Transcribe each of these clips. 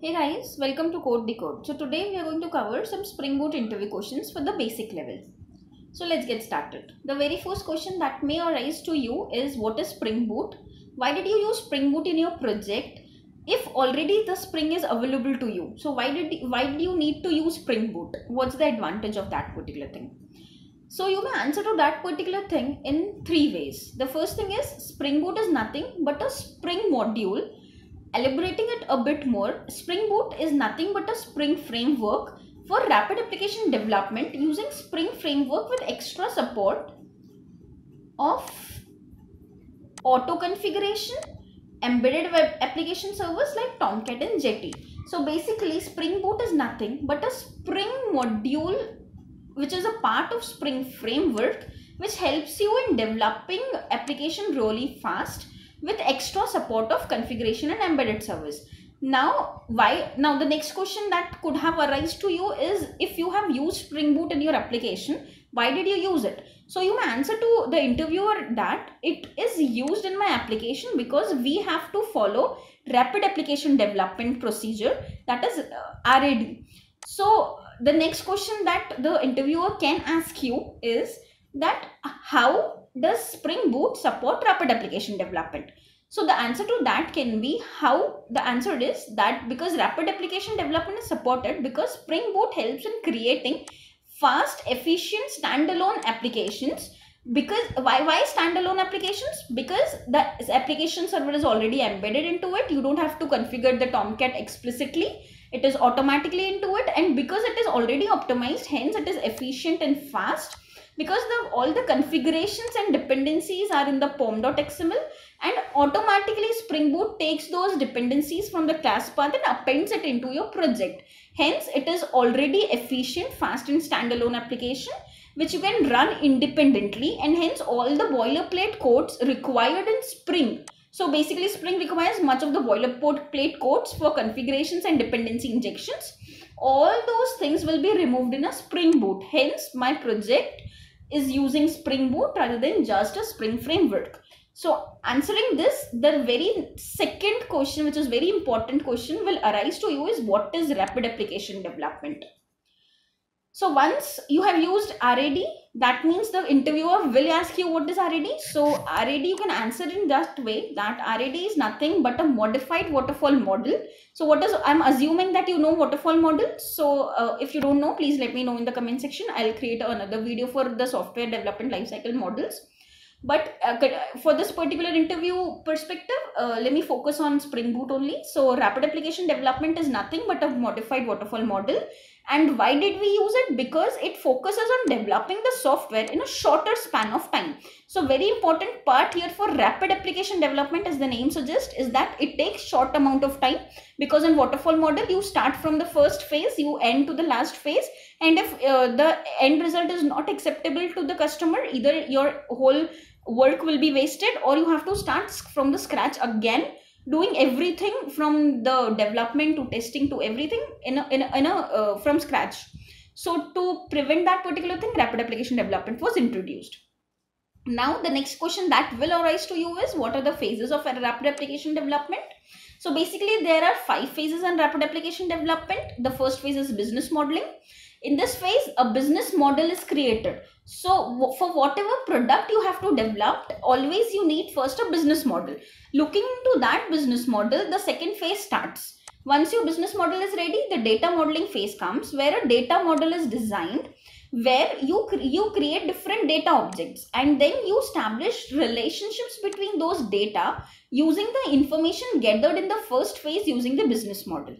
Hey guys, welcome to Code Decode. So today we are going to cover some Spring Boot interview questions for the basic level. So let's get started. The very first question that may arise to you is what is Spring Boot? Why did you use Spring Boot in your project if already the Spring is available to you? So why did why do you need to use Spring Boot? What's the advantage of that particular thing? So you may answer to that particular thing in three ways. The first thing is Spring Boot is nothing but a Spring module elaborating it a bit more, Spring Boot is nothing but a Spring framework for rapid application development using Spring framework with extra support of auto configuration, embedded web application servers like Tomcat and Jetty. So basically Spring Boot is nothing but a Spring module which is a part of Spring framework which helps you in developing application really fast with extra support of configuration and embedded service now why now the next question that could have arisen to you is if you have used spring boot in your application why did you use it? So you may answer to the interviewer that it is used in my application because we have to follow rapid application development procedure that is uh, rad so the next question that the interviewer can ask you is that how does Spring Boot support rapid application development? So the answer to that can be how. The answer is that because rapid application development is supported because Spring Boot helps in creating fast, efficient standalone applications. Because why why standalone applications? Because the application server is already embedded into it. You don't have to configure the tomcat explicitly. It is automatically into it. And because it is already optimized hence it is efficient and fast because the, all the configurations and dependencies are in the pom.xml and automatically Spring Boot takes those dependencies from the class path and appends it into your project. Hence, it is already efficient, fast and standalone application which you can run independently and hence all the boilerplate codes required in Spring. So basically Spring requires much of the boilerplate codes for configurations and dependency injections. All those things will be removed in a Spring Boot. Hence, my project is using Spring Boot rather than just a Spring framework. So answering this, the very second question, which is very important question will arise to you is what is rapid application development? So once you have used RAD, that means the interviewer will ask you what is RAD. So RAD you can answer in that way that RAD is nothing but a modified waterfall model. So what is, I'm assuming that you know waterfall model. So uh, if you don't know, please let me know in the comment section. I'll create another video for the software development lifecycle models but uh, for this particular interview perspective uh, let me focus on spring boot only so rapid application development is nothing but a modified waterfall model and why did we use it? Because it focuses on developing the software in a shorter span of time. So very important part here for rapid application development as the name suggests is that it takes short amount of time. Because in waterfall model you start from the first phase you end to the last phase. And if uh, the end result is not acceptable to the customer either your whole work will be wasted or you have to start from the scratch again doing everything from the development to testing to everything in a, in a, in a uh, from scratch. So to prevent that particular thing rapid application development was introduced. Now the next question that will arise to you is what are the phases of rapid application development? So basically there are five phases in rapid application development. The first phase is business modeling. In this phase a business model is created so for whatever product you have to develop always you need first a business model. Looking into that business model the second phase starts. Once your business model is ready the data modeling phase comes where a data model is designed where you you create different data objects and then you establish relationships between those data using the information gathered in the first phase using the business model.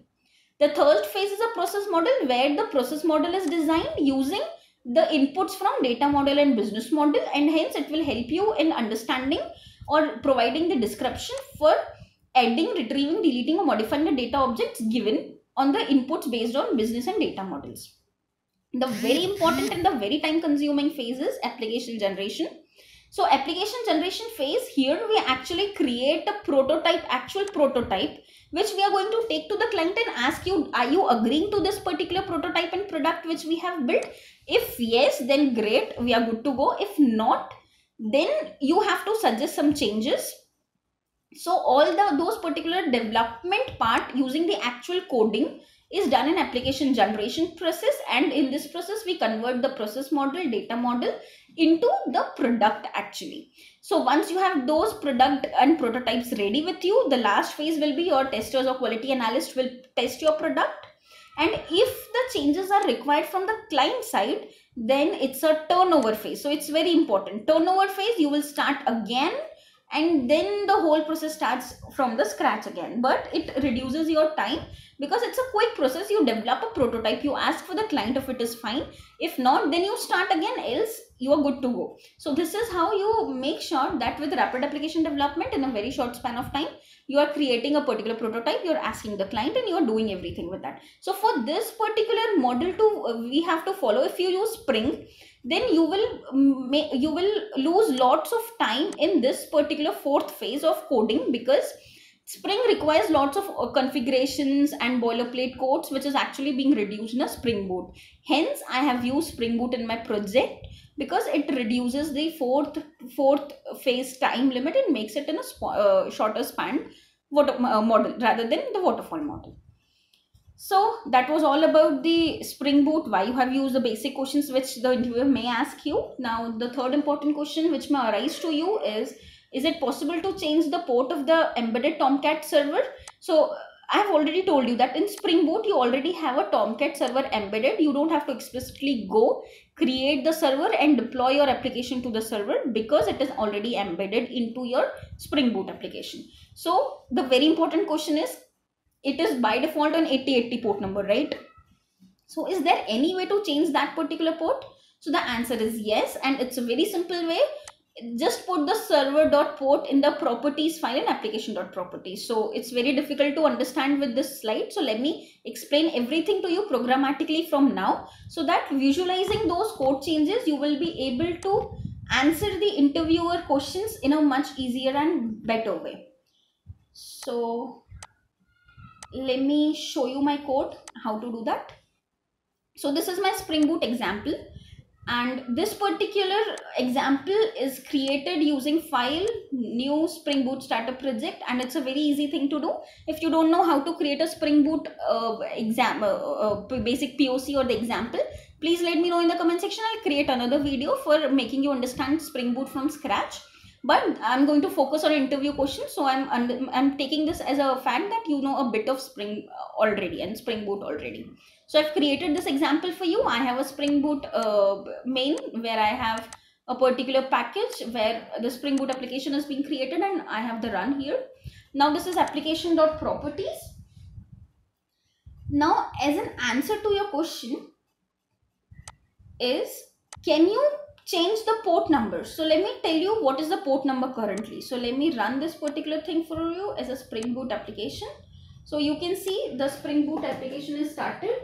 The third phase is a process model where the process model is designed using the inputs from data model and business model and hence it will help you in understanding or providing the description for adding, retrieving, deleting or modifying the data objects given on the inputs based on business and data models. The very important and the very time consuming phase is application generation. So application generation phase here we actually create a prototype, actual prototype which we are going to take to the client and ask you are you agreeing to this particular prototype and product which we have built if yes then great we are good to go. If not then you have to suggest some changes. So all the those particular development part using the actual coding is done in application generation process. And in this process we convert the process model data model into the product actually. So once you have those product and prototypes ready with you the last phase will be your testers or quality analyst will test your product and if the changes are required from the client side then it's a turnover phase. So it's very important. Turnover phase you will start again and then the whole process starts from the scratch again. But it reduces your time because it's a quick process. You develop a prototype. You ask for the client if it is fine. If not then you start again else you are good to go. So this is how you make sure that with rapid application development in a very short span of time you are creating a particular prototype you're asking the client and you're doing everything with that. So for this particular model to uh, we have to follow if you use spring then you will mm, you will lose lots of time in this particular fourth phase of coding because spring requires lots of uh, configurations and boilerplate codes which is actually being reduced in a spring boot. Hence i have used spring boot in my project because it reduces the fourth fourth phase time limit and makes it in a uh, shorter span water, uh, model rather than the waterfall model. So that was all about the spring boot. Why you have used the basic questions which the interviewer may ask you. Now the third important question which may arise to you is is it possible to change the port of the embedded tomcat server? So I have already told you that in Spring Boot, you already have a Tomcat server embedded. You don't have to explicitly go create the server and deploy your application to the server because it is already embedded into your Spring Boot application. So the very important question is, it is by default an 8080 port number, right? So is there any way to change that particular port? So the answer is yes and it's a very simple way just put the server.port in the properties file in application.properties. So it's very difficult to understand with this slide. So let me explain everything to you programmatically from now so that visualizing those code changes, you will be able to answer the interviewer questions in a much easier and better way. So let me show you my code, how to do that. So this is my Spring Boot example and this particular example is created using file new spring boot startup project. And it's a very easy thing to do. If you don't know how to create a spring boot uh, exam uh, uh, basic poc or the example please let me know in the comment section. I'll create another video for making you understand spring boot from scratch but i'm going to focus on interview questions so i'm i'm taking this as a fact that you know a bit of spring uh, already and spring boot already. So i've created this example for you. I have a spring boot uh, main where i have a particular package where the spring boot application is being created and i have the run here. Now this is application dot properties now as an answer to your question is can you change the port number. So let me tell you what is the port number currently. So let me run this particular thing for you as a Spring Boot application. So you can see the Spring Boot application is started.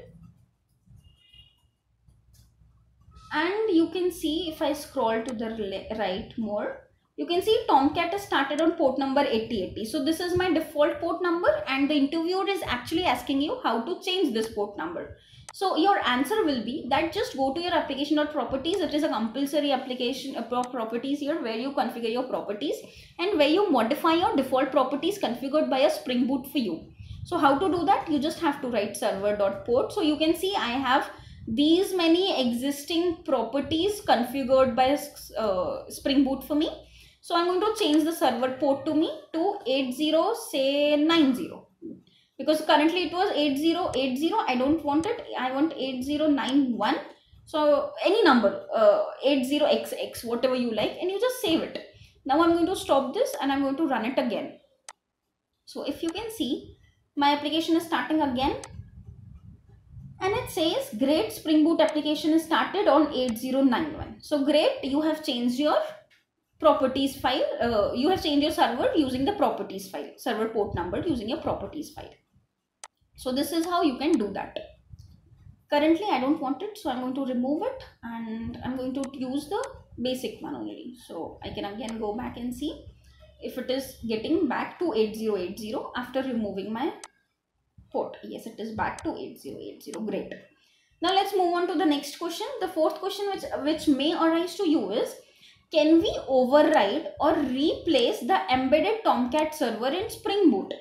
And you can see if I scroll to the right more, you can see Tomcat is started on port number 8080. So this is my default port number and the interviewer is actually asking you how to change this port number. So your answer will be that just go to your application.properties. It is a compulsory application uh, properties here where you configure your properties and where you modify your default properties configured by a Spring Boot for you. So how to do that? You just have to write server.port. So you can see I have these many existing properties configured by uh, Spring Boot for me. So I'm going to change the server port to me to 80 say 90 because currently it was 8080 i don't want it. I want 8091 so any number uh, 80xx whatever you like and you just save it. Now i'm going to stop this and i'm going to run it again. So if you can see my application is starting again. And it says great spring boot application is started on 8091 so great you have changed your properties file. Uh, you have changed your server using the properties file server port number using your properties file so this is how you can do that. Currently i don't want it so i'm going to remove it and i'm going to use the basic one only. So i can again go back and see if it is getting back to 8080 after removing my port. Yes it is back to 8080 great. Now let's move on to the next question. The fourth question which which may arise to you is can we override or replace the embedded Tomcat server in Spring Boot?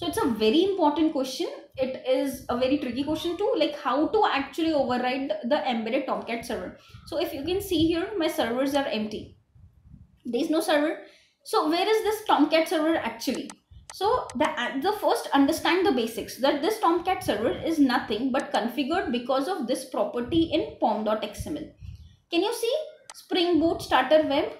So it's a very important question. It is a very tricky question too, like how to actually override the embedded Tomcat server. So if you can see here, my servers are empty. There is no server. So where is this Tomcat server actually? So the, uh, the first understand the basics that this Tomcat server is nothing but configured because of this property in pom.xml. Can you see Spring Boot Starter Web?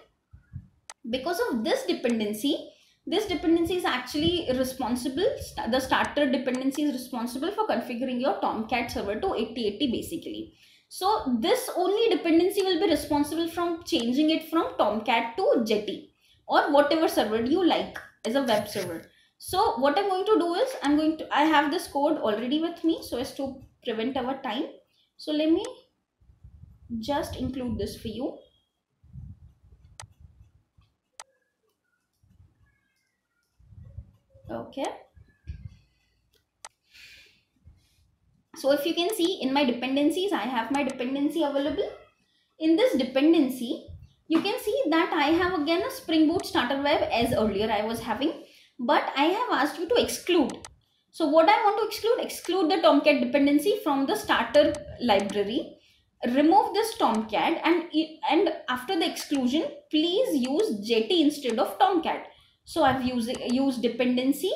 Because of this dependency, this dependency is actually responsible, the starter dependency is responsible for configuring your Tomcat server to 8080 basically. So this only dependency will be responsible from changing it from Tomcat to Jetty or whatever server you like as a web server. So what I'm going to do is I'm going to, I have this code already with me so as to prevent our time. So let me just include this for you. Okay. So if you can see in my dependencies, I have my dependency available. In this dependency, you can see that I have again a Spring Boot starter web as earlier I was having but I have asked you to exclude. So what I want to exclude, exclude the Tomcat dependency from the starter library. Remove this Tomcat and, and after the exclusion, please use Jetty instead of Tomcat. So I've used, used dependency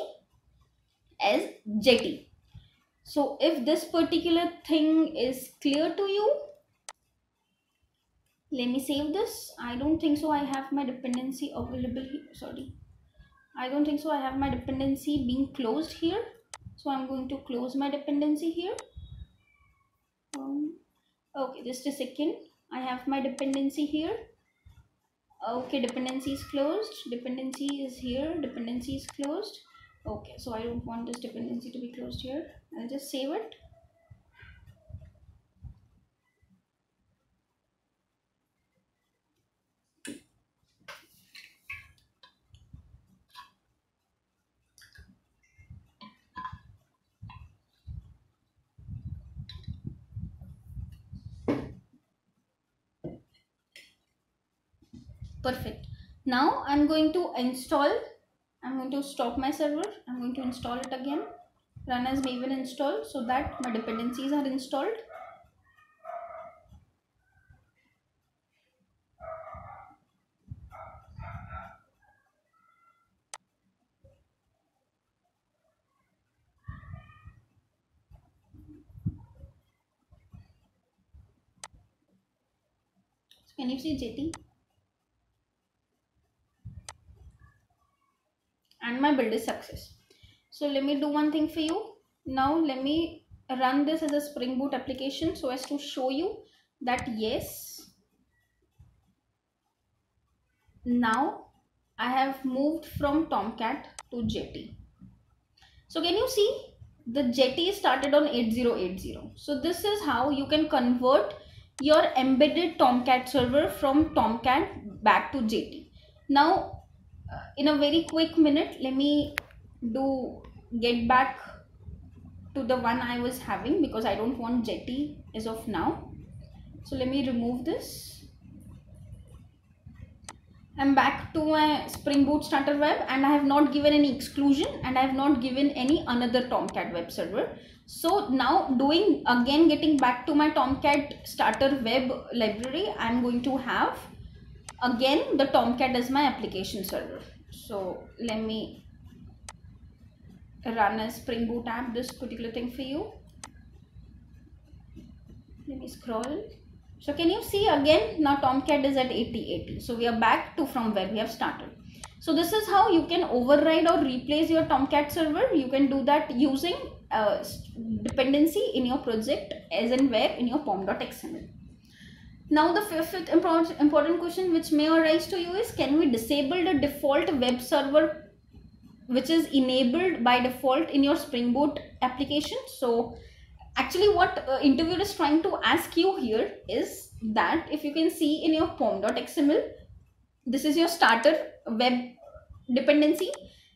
as Jetty. So if this particular thing is clear to you, let me save this. I don't think so. I have my dependency available here. Sorry. I don't think so. I have my dependency being closed here. So I'm going to close my dependency here. Um, okay, just a second. I have my dependency here. Okay, dependency is closed. Dependency is here. Dependency is closed. Okay, so I don't want this dependency to be closed here. I'll just save it. Perfect. Now i'm going to install i'm going to stop my server. I'm going to install it again. Run as maven install so that my dependencies are installed. Can you see Jetty? Build is success so let me do one thing for you now let me run this as a spring boot application so as to show you that yes now I have moved from Tomcat to Jetty. So can you see the Jetty started on 8080. So this is how you can convert your embedded Tomcat server from Tomcat back to Jetty. Now in a very quick minute let me do get back to the one I was having because I don't want jetty as of now so let me remove this I'm back to my Spring Boot starter web and I have not given any exclusion and I have not given any another Tomcat web server. So now doing again getting back to my Tomcat starter web library, I'm going to have again the Tomcat is my application server. So let me run a spring boot app this particular thing for you. Let me scroll. So can you see again now tomcat is at 8080 so we are back to from where we have started. So this is how you can override or replace your tomcat server. You can do that using uh, a dependency in your project as and where in your pom.xml now the fifth important question which may arise to you is can we disable the default web server which is enabled by default in your Spring Boot application? So actually what uh, interviewer is trying to ask you here is that if you can see in your pom.xml, this is your starter web dependency.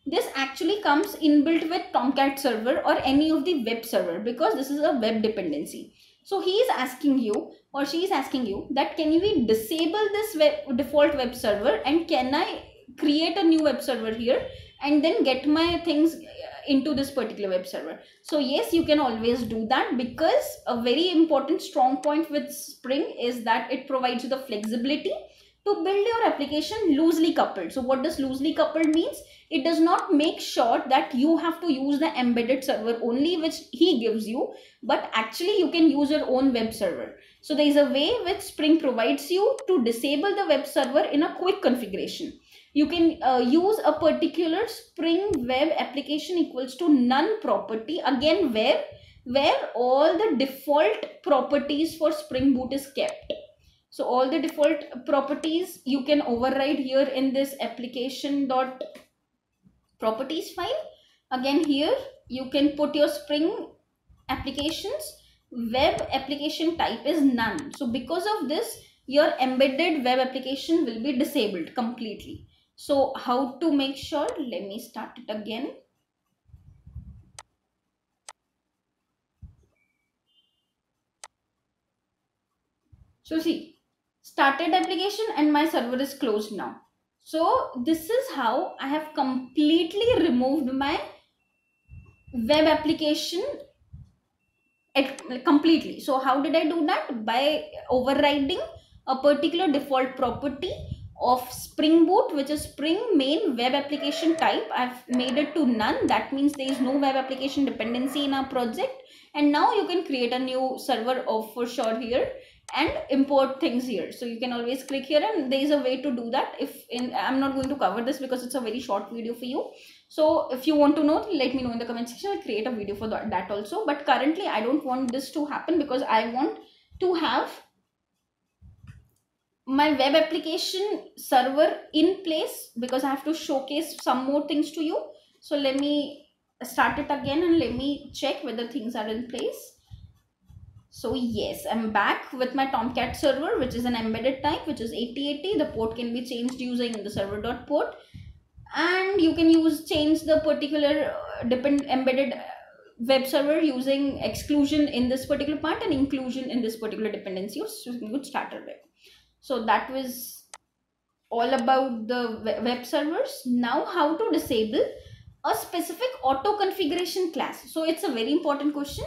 This actually comes inbuilt with Tomcat server or any of the web server because this is a web dependency. So he is asking you or she is asking you that can we disable this web, default web server and can I create a new web server here and then get my things uh, into this particular web server. So yes, you can always do that because a very important strong point with Spring is that it provides you the flexibility to build your application loosely coupled. So what does loosely coupled means? It does not make sure that you have to use the embedded server only which he gives you, but actually you can use your own web server. So there is a way which Spring provides you to disable the web server in a quick configuration you can uh, use a particular spring web application equals to none property again where where all the default properties for spring boot is kept so all the default properties you can override here in this application dot properties file again here you can put your spring applications web application type is none so because of this your embedded web application will be disabled completely so how to make sure? Let me start it again. So see, started application and my server is closed now. So this is how I have completely removed my web application completely. So how did I do that? By overriding a particular default property of Spring Boot, which is Spring main web application type. I've made it to none. That means there is no web application dependency in our project. And now you can create a new server of for sure here and import things here. So you can always click here and there is a way to do that. If in I'm not going to cover this because it's a very short video for you. So if you want to know, let me know in the comment section. I'll create a video for that, that also. But currently I don't want this to happen because I want to have my web application server in place because I have to showcase some more things to you. So let me start it again and let me check whether things are in place. So yes, I'm back with my Tomcat server, which is an embedded type, which is 8080. The port can be changed using the server dot port, and you can use change the particular uh, depend embedded uh, web server using exclusion in this particular part and inclusion in this particular dependency of boot starter web. So that was all about the web servers. Now how to disable a specific auto configuration class? So it's a very important question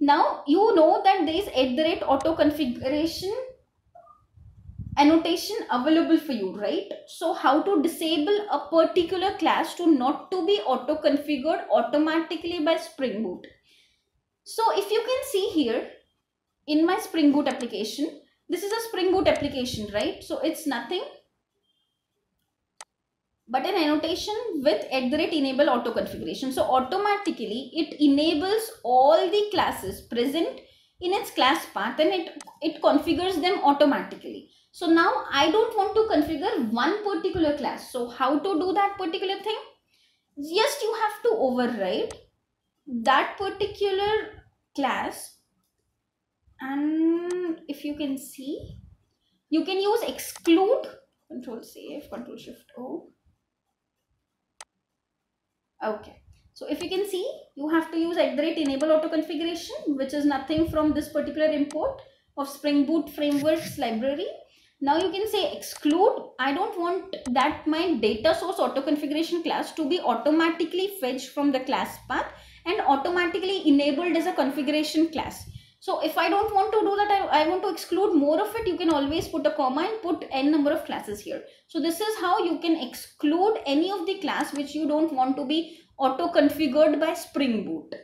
now you know that there is at the rate auto configuration annotation available for you right so how to disable a particular class to not to be auto configured automatically by spring boot so if you can see here in my spring boot application this is a Spring Boot application, right? So it's nothing but an annotation with at the rate enable auto configuration. So automatically it enables all the classes present in its class path and it, it configures them automatically. So now I don't want to configure one particular class. So how to do that particular thing? Just you have to override that particular class and if you can see you can use exclude control save control shift o okay. So if you can see you have to use at rate enable auto configuration which is nothing from this particular import of spring boot frameworks library. Now you can say exclude. I don't want that my data source auto configuration class to be automatically fetched from the class path and automatically enabled as a configuration class so if I don't want to do that, I, I want to exclude more of it, you can always put a comma and put n number of classes here. So this is how you can exclude any of the class which you don't want to be auto configured by Spring Boot.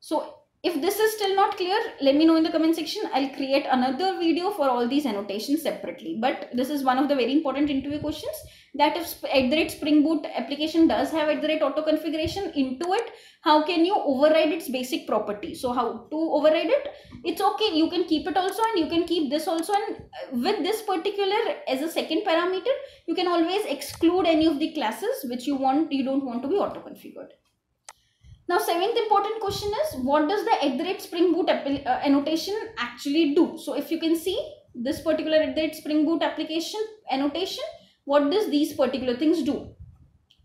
So if this is still not clear, let me know in the comment section. I'll create another video for all these annotations separately. But this is one of the very important interview questions that if at the rate Spring Boot application does have at the rate auto configuration into it, how can you override its basic property? So how to override it? It's okay. You can keep it also and you can keep this also. And uh, with this particular as a second parameter, you can always exclude any of the classes which you want, you don't want to be auto configured. Now, seventh important question is what does the at the rate Spring Boot uh, annotation actually do? So, if you can see this particular at the rate Spring Boot application annotation, what does these particular things do?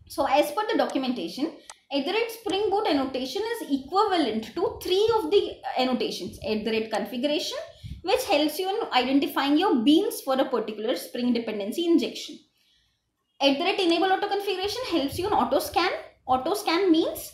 So, as per the documentation, at the rate spring boot annotation is equivalent to three of the annotations at the rate configuration which helps you in identifying your beans for a particular spring dependency injection at the rate enable auto configuration helps you in auto scan auto scan means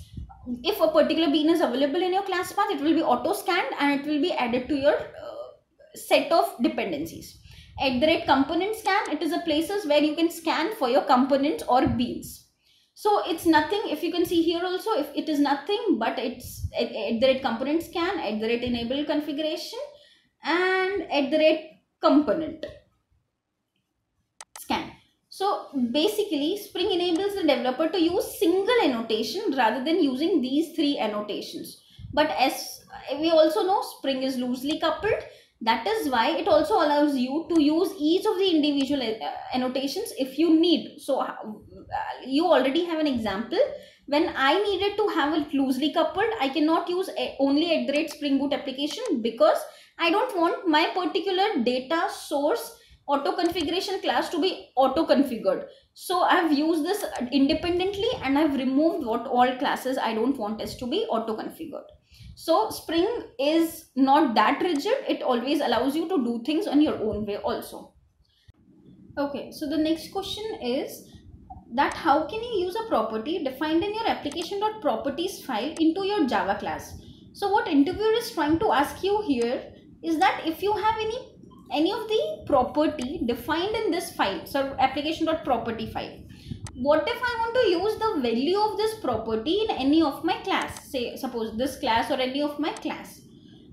if a particular bean is available in your class path it will be auto scanned and it will be added to your uh, set of dependencies. At the rate component scan it is a places where you can scan for your components or beans. So it's nothing if you can see here also if it is nothing but it's at, the rate component scan at the rate enable configuration and at the rate component so basically spring enables the developer to use single annotation rather than using these three annotations. But as we also know spring is loosely coupled. That is why it also allows you to use each of the individual uh, annotations if you need. So uh, you already have an example. When i needed to have it loosely coupled i cannot use only at the rate spring boot application because i don't want my particular data source auto configuration class to be auto configured so i've used this independently and i've removed what all classes i don't want is to be auto configured so Spring is not that rigid. It always allows you to do things on your own way also. Okay, so the next question is that how can you use a property defined in your application.properties file into your Java class? So what interviewer is trying to ask you here is that if you have any any of the property defined in this file, so application.property file, what if I want to use the value of this property in any of my class? Say suppose this class or any of my class.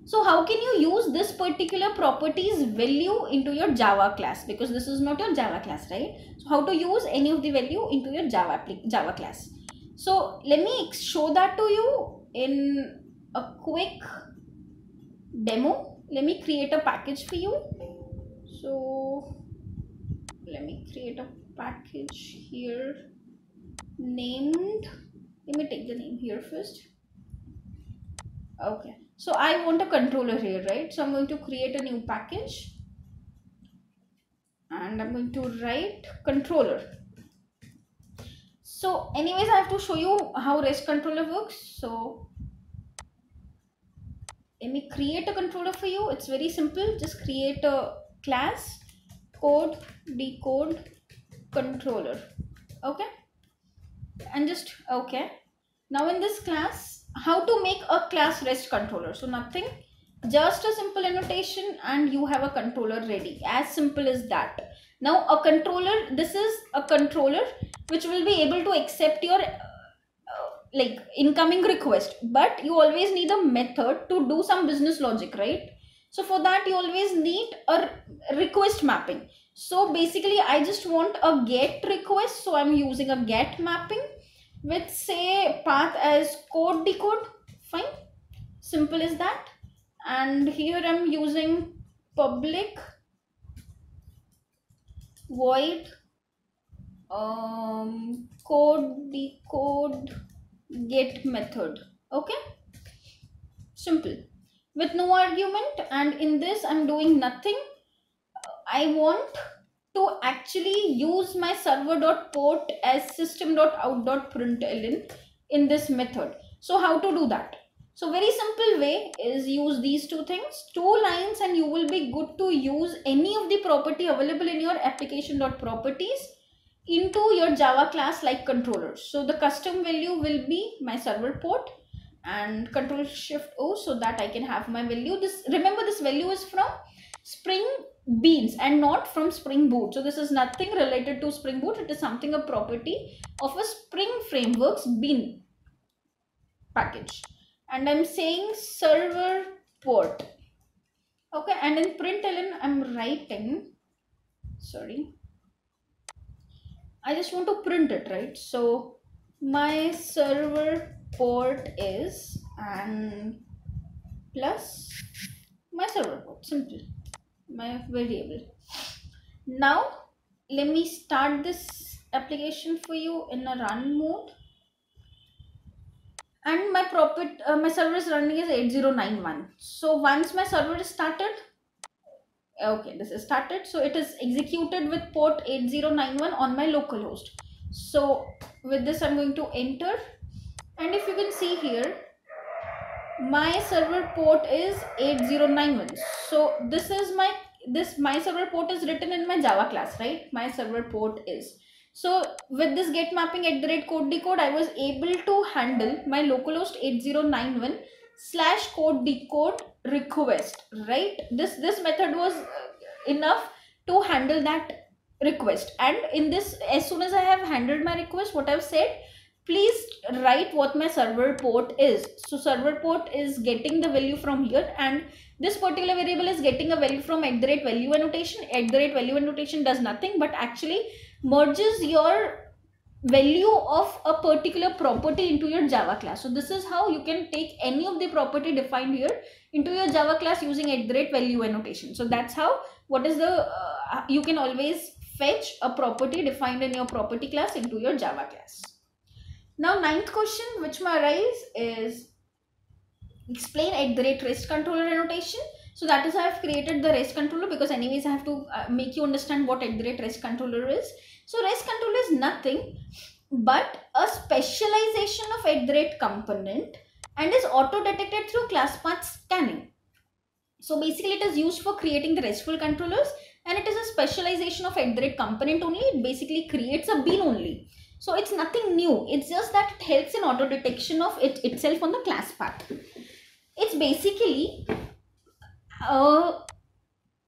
So how can you use this particular properties value into your java class? Because this is not your java class right? So how to use any of the value into your java java class? So let me show that to you in a quick demo let me create a package for you. So let me create a package here. Named let me take the name here first. Okay. So I want a controller here right? So I'm going to create a new package. And I'm going to write controller. So anyways I have to show you how REST controller works. So let me create a controller for you. It's very simple. Just create a class code decode controller. Okay? And just okay. Now in this class how to make a class rest controller. So nothing. Just a simple annotation and you have a controller ready. As simple as that. Now a controller this is a controller which will be able to accept your like incoming request but you always need a method to do some business logic right so for that you always need a request mapping so basically I just want a get request. So I'm using a get mapping with say path as code decode. Fine. Simple as that. And here I'm using public void um, code decode get method. Okay. Simple. With no argument and in this I'm doing nothing I want to actually use my server.port as system.out.println in this method. So how to do that? So very simple way is use these two things, two lines and you will be good to use any of the property available in your application.properties into your Java class like controllers. So the custom value will be my server port and control shift O so that I can have my value. This Remember this value is from Spring beans and not from spring boot so this is nothing related to spring boot it is something a property of a spring frameworks bean package and i'm saying server port okay and in println i'm writing sorry i just want to print it right? So my server port is and plus my server port simple my variable. Now let me start this application for you in a run mode. And my profit uh, my server is running is 8091 so once my server is started okay this is started. So it is executed with port 8091 on my local host. So with this i'm going to enter. And if you can see here my server port is 8091 so this is my this my server port is written in my java class right? My server port is. So with this get mapping at the rate code decode i was able to handle my localhost 8091 slash code decode request right? This this method was enough to handle that request. And in this as soon as i have handled my request what i've said please write what my server port is. So server port is getting the value from here and this particular variable is getting a value from at the rate value annotation. At the rate value annotation does nothing but actually merges your value of a particular property into your java class. So this is how you can take any of the property defined here into your java class using at the rate value annotation so that's how what is the uh, you can always fetch a property defined in your property class into your java class now ninth question which may arise is explain at the rate rest controller annotation. So that is I have created the rest controller because anyways I have to uh, make you understand what at the rate rest controller is. So rest controller is nothing but a specialization of at the rate component and is auto detected through class path scanning. So basically it is used for creating the RESTful controllers and it is a specialization of at the rate component only. It basically creates a bean only. So it's nothing new. It's just that it helps in auto detection of it itself on the class path it's basically a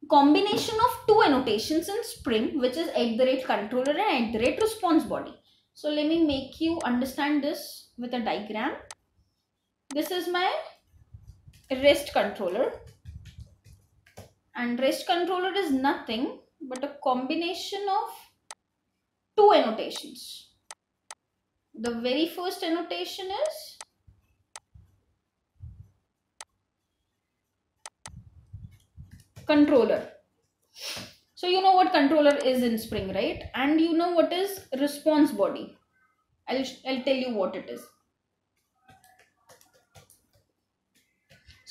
combination of two annotations in Spring, which is at the rate controller and at the rate response body. So let me make you understand this with a diagram. This is my rest controller. And rest controller is nothing but a combination of two annotations. The very first annotation is controller. So you know what controller is in spring right? And you know what is response body. I'll i'll tell you what it is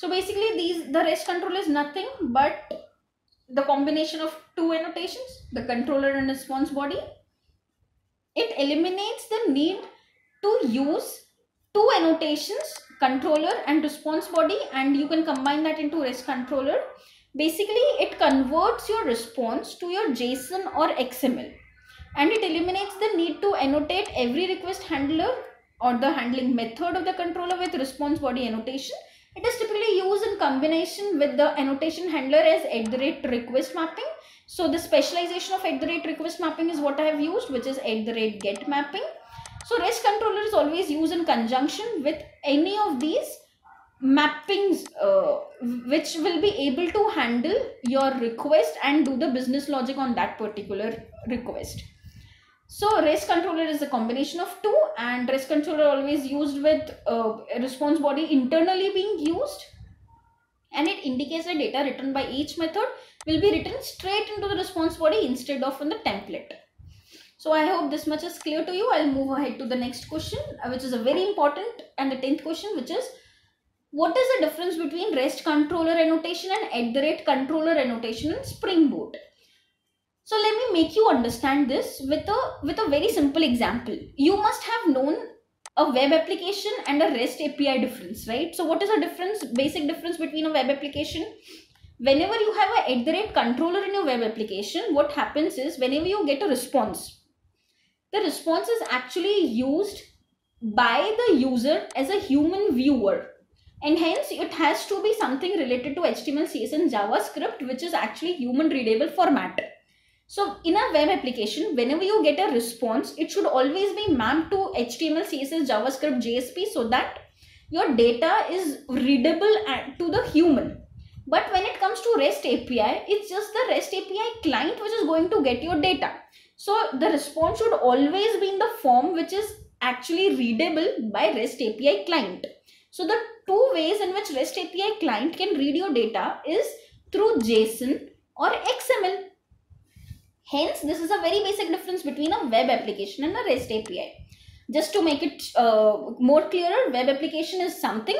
so basically these the rest controller is nothing but the combination of two annotations the controller and response body it eliminates the need to use two annotations controller and response body and you can combine that into rest controller Basically, it converts your response to your JSON or XML and it eliminates the need to annotate every request handler or the handling method of the controller with response body annotation. It is typically used in combination with the annotation handler as at the rate request mapping. So the specialization of at the rate request mapping is what I have used which is at the rate get mapping. So REST controller is always used in conjunction with any of these mappings uh, which will be able to handle your request and do the business logic on that particular request. So REST controller is a combination of two and REST controller always used with uh, response body internally being used and it indicates the data written by each method will be written straight into the response body instead of in the template. So I hope this much is clear to you. I'll move ahead to the next question uh, which is a very important and the 10th question which is what is the difference between rest controller annotation and at the rate controller annotation in Spring Boot? So let me make you understand this with a, with a very simple example. You must have known a web application and a REST API difference, right? So what is the difference, basic difference between a web application? Whenever you have a at the rate controller in your web application, what happens is whenever you get a response, the response is actually used by the user as a human viewer and hence it has to be something related to HTML, CSS and JavaScript which is actually human readable format. So in a web application, whenever you get a response, it should always be mapped to HTML, CSS, JavaScript, JSP so that your data is readable to the human. But when it comes to REST API, it's just the REST API client which is going to get your data. So the response should always be in the form which is actually readable by REST API client. So the two ways in which REST API client can read your data is through JSON or XML. Hence, this is a very basic difference between a web application and a REST API. Just to make it uh, more clearer, web application is something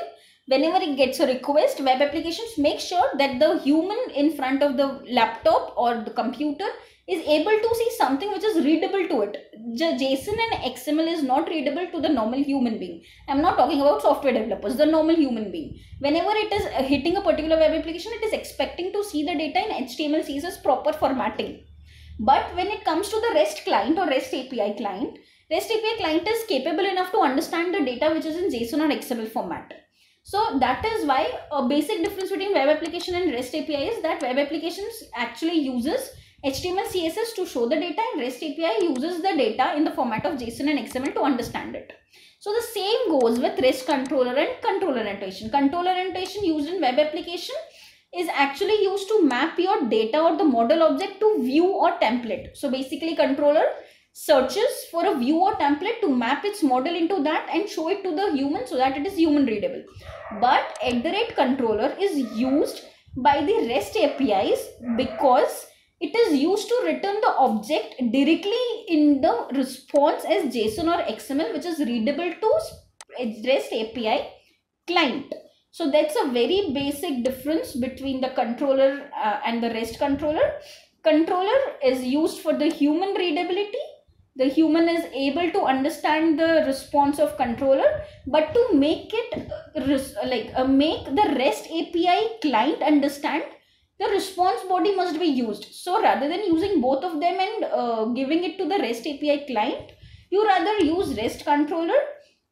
whenever it gets a request, web applications make sure that the human in front of the laptop or the computer is able to see something which is readable to it. JSON and XML is not readable to the normal human being. I'm not talking about software developers, the normal human being. Whenever it is hitting a particular web application, it is expecting to see the data in HTML, CSS proper formatting. But when it comes to the REST client or REST API client, REST API client is capable enough to understand the data which is in JSON or XML format. So that is why a basic difference between web application and REST API is that web applications actually uses HTML, CSS to show the data and REST API uses the data in the format of JSON and XML to understand it. So the same goes with REST controller and controller annotation. Controller annotation used in web application is actually used to map your data or the model object to view or template. So basically controller searches for a view or template to map its model into that and show it to the human so that it is human readable. But at the rate controller is used by the REST APIs because it is used to return the object directly in the response as JSON or XML which is readable to REST API client. So that's a very basic difference between the controller uh, and the REST controller. Controller is used for the human readability. The human is able to understand the response of controller, but to make it uh, like uh, make the REST API client understand the response body must be used. So rather than using both of them and uh, giving it to the REST API client, you rather use REST controller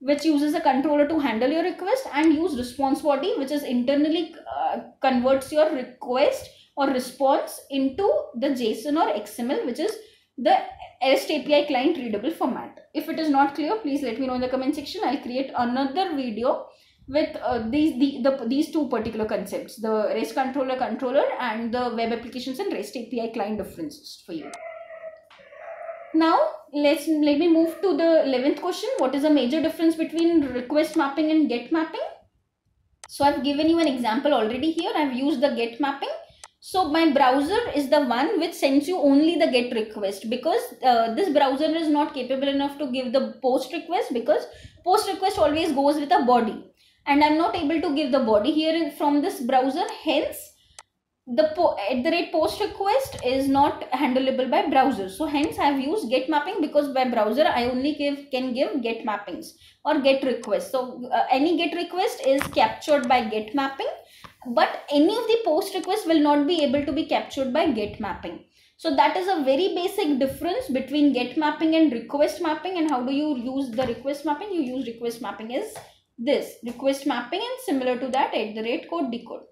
which uses a controller to handle your request and use response body which is internally uh, converts your request or response into the JSON or XML which is the REST API client readable format. If it is not clear, please let me know in the comment section. I'll create another video with uh, these the, the these two particular concepts the REST controller controller and the web applications and REST API client differences for you. Now let's let me move to the 11th question. What is the major difference between request mapping and get mapping? So I've given you an example already here. I've used the get mapping. So my browser is the one which sends you only the get request because uh, this browser is not capable enough to give the post request because post request always goes with a body and I'm not able to give the body here from this browser. Hence, the at the rate post request is not handleable by browser. So hence I have used get mapping because by browser I only give can give get mappings or get request. So uh, any get request is captured by get mapping but any of the post request will not be able to be captured by get mapping. So that is a very basic difference between get mapping and request mapping and how do you use the request mapping? You use request mapping is this request mapping and similar to that at the rate code decode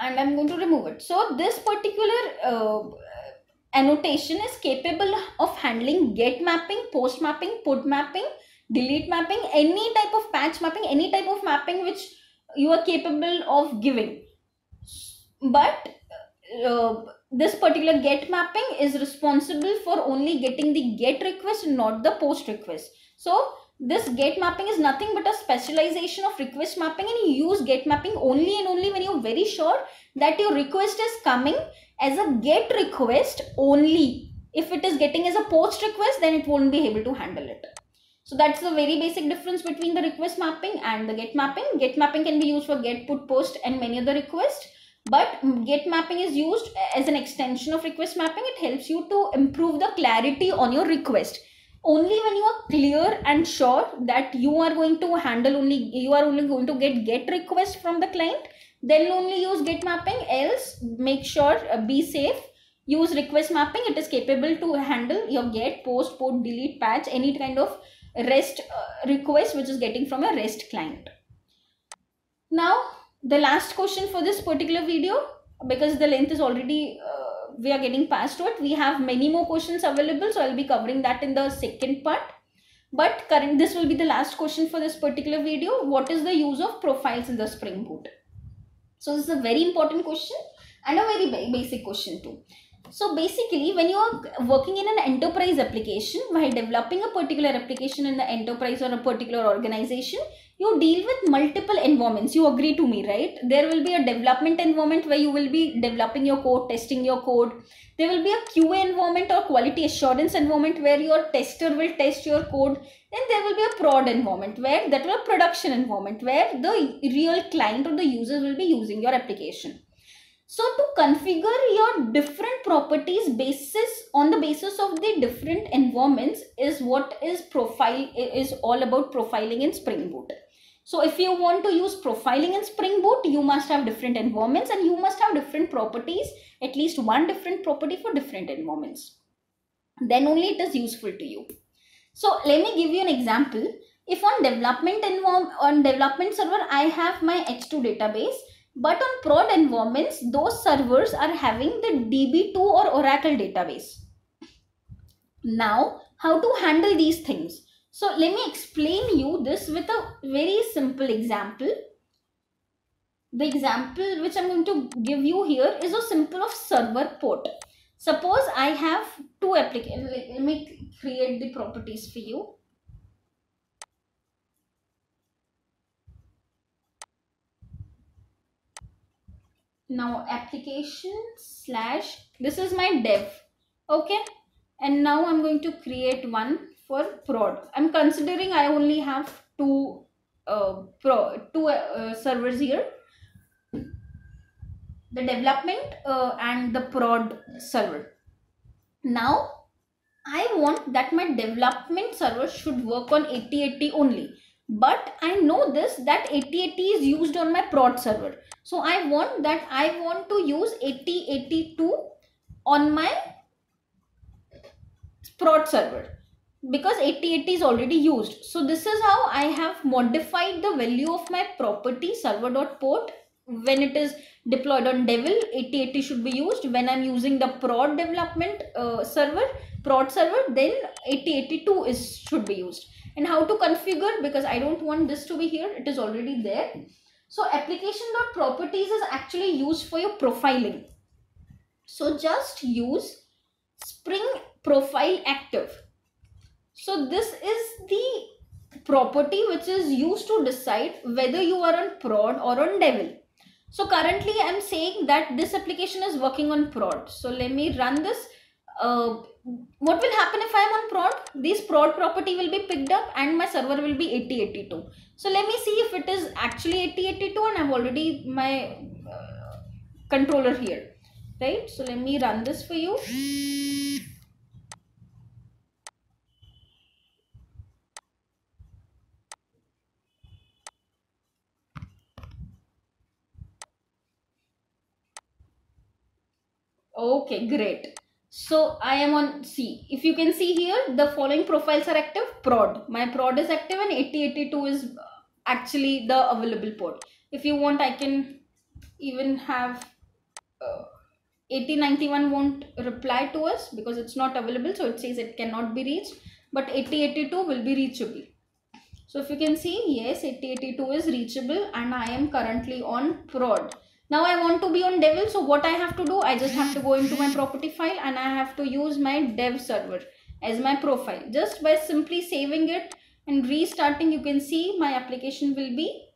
and I'm going to remove it. So this particular uh, annotation is capable of handling get mapping, post mapping, put mapping, delete mapping, any type of patch mapping, any type of mapping which you are capable of giving. But uh, this particular get mapping is responsible for only getting the get request not the post request. So this get mapping is nothing but a specialization of request mapping and you use get mapping only and only when you're very sure that your request is coming as a get request only. If it is getting as a post request, then it won't be able to handle it. So that's the very basic difference between the request mapping and the get mapping. Get mapping can be used for get, put, post and many other requests. But get mapping is used as an extension of request mapping. It helps you to improve the clarity on your request only when you are clear and sure that you are going to handle only you are only going to get get request from the client then only use get mapping. Else make sure uh, be safe. Use request mapping. It is capable to handle your get post put delete patch any kind of rest uh, request which is getting from a rest client. Now the last question for this particular video because the length is already uh, we are getting past it we have many more questions available so i'll be covering that in the second part. But current this will be the last question for this particular video. What is the use of profiles in the spring boot? So this is a very important question and a very basic question too so basically when you are working in an enterprise application while developing a particular application in the enterprise or a particular organization you deal with multiple environments. You agree to me right? There will be a development environment where you will be developing your code testing your code. There will be a qa environment or quality assurance environment where your tester will test your code. Then there will be a prod environment where that will be a production environment where the real client or the users will be using your application So to configure your different properties basis on the basis of the different environments is what is profile is all about profiling in Spring Boot. So if you want to use profiling in Spring Boot, you must have different environments and you must have different properties, at least one different property for different environments. Then only it is useful to you. So let me give you an example. If on development on development server, I have my H2 database but on prod environments, those servers are having the DB2 or Oracle database. Now, how to handle these things? So let me explain you this with a very simple example. The example which I'm going to give you here is a simple of server port. Suppose I have two applications. Let me create the properties for you. Now application slash this is my dev okay? And now i'm going to create one for prod. I'm considering i only have two uh, pro two uh, servers here. The development uh, and the prod server. Now i want that my development server should work on 8080 only but i know this that 8080 is used on my prod server. So I want that I want to use 8082 on my prod server. Because 8080 is already used. So this is how I have modified the value of my property server.port when it is deployed on devil. 8080 should be used. When i'm using the prod development uh, server prod server then 8082 is should be used and how to configure because i don't want this to be here it is already there so application.properties is actually used for your profiling. So just use Spring Profile Active. So this is the property which is used to decide whether you are on prod or on devil. So currently I'm saying that this application is working on prod. So let me run this. Uh, what will happen if I am on prod? This prod property will be picked up and my server will be 8082. So let me see if it is actually 8082 and I've already my uh, controller here. Right. So let me run this for you. Okay, great. So I am on C. If you can see here, the following profiles are active. Prod. My prod is active and 8082 is actually the available port. If you want, I can even have uh, 8091 won't reply to us because it's not available. So it says it cannot be reached. But 8082 will be reachable. So if you can see, yes, 8082 is reachable and I am currently on prod. Now I want to be on devil. So what I have to do, I just have to go into my property file and I have to use my dev server as my profile. Just by simply saving it and restarting, you can see my application will be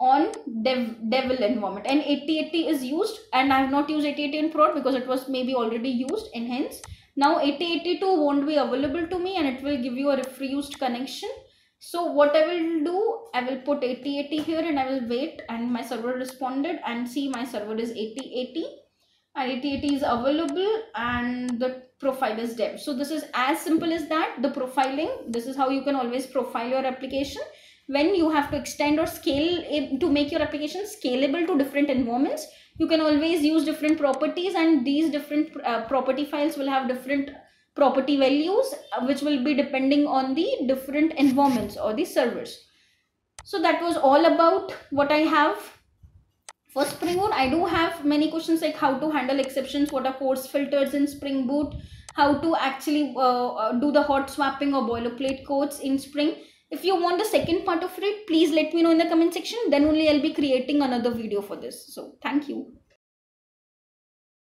on dev devil environment and 8080 is used and I have not used 8080 in prod because it was maybe already used and hence now 8082 won't be available to me and it will give you a refused connection so what I will do, I will put 8080 here and I will wait and my server responded and see my server is 8080 and 8080 is available and the profile is dev. So this is as simple as that, the profiling. This is how you can always profile your application when you have to extend or scale it to make your application scalable to different environments. You can always use different properties and these different uh, property files will have different property values uh, which will be depending on the different environments or the servers. So that was all about what I have for Spring Boot. I do have many questions like how to handle exceptions, what are force filters in Spring Boot, how to actually uh, uh, do the hot swapping or boilerplate codes in Spring. If you want the second part of it, please let me know in the comment section. Then only I'll be creating another video for this. So thank you.